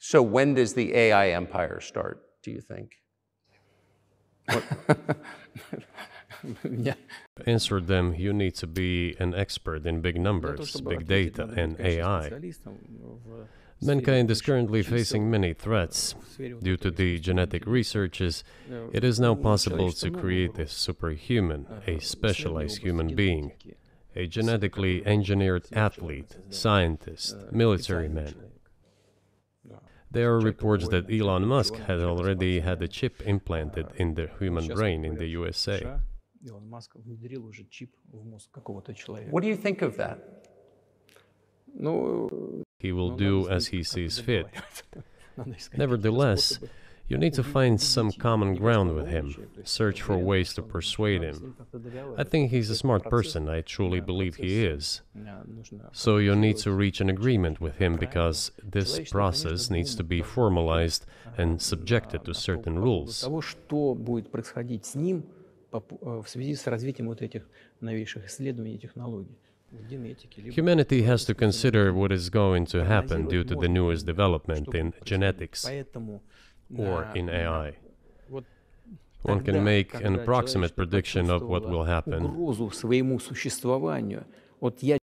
So when does the AI empire start, do you think? Answer them, you need to be an expert in big numbers, big data, and AI. Mankind is currently facing many threats. Due to the genetic researches, it is now possible to create a superhuman, a specialized human being, a genetically engineered athlete, scientist, military man. There are reports that Elon Musk had already had a chip implanted in the human brain in the USA. What do you think of that? He will do as he sees fit. Nevertheless, you need to find some common ground with him, search for ways to persuade him. I think he's a smart person, I truly believe he is. So you need to reach an agreement with him because this process needs to be formalized and subjected to certain rules. в связи с развитием вот этих новейших исследований и технологий. Humanity has to consider what is going to happen due to the newest development in genetics or in AI. One can make an approximate prediction of what will happen.